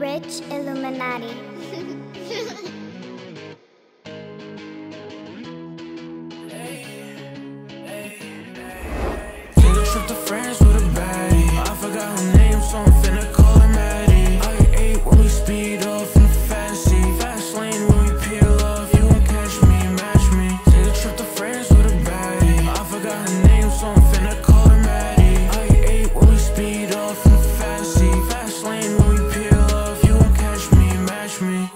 Rich Illuminati. Match me.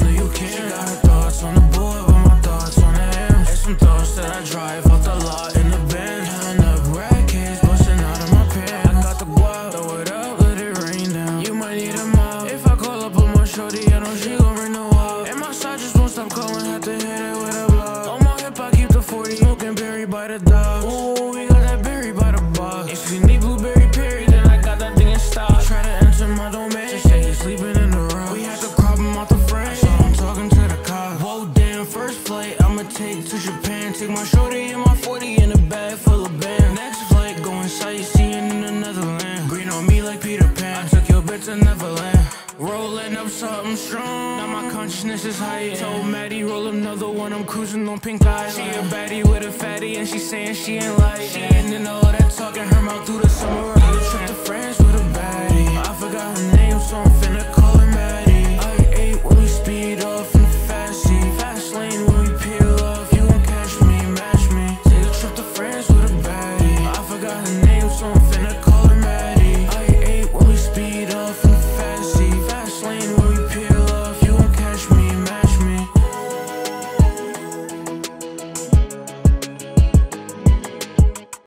No you can't. She got her thoughts on the board, but my thoughts on the M's. There's some thoughts that I drive off the lot in the Benz. Counting up rackets, busting out of my pants. I got the guap, throw it up, let it rain down. You might need a mop. If I call up on my shorty, I know she gon' ring the wall. And my side just won't stop calling, had to hit it with a block. On my hip, I keep the 40, smoking berry by the dog. Ooh, we got that berry by the box. If you take to Japan. Take my shorty and my 40 in a bag full of bands. Next flight, going sightseeing in another land. Green on me like Peter Pan. I took your bitch to Neverland. Rolling up something strong. Now my consciousness is high. Told Maddie, roll another one. I'm cruising on pink eyes. She a baddie with a fatty, and she saying she ain't like. She ain't in all that talking.